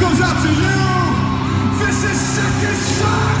goes out to you. This is sick as fuck.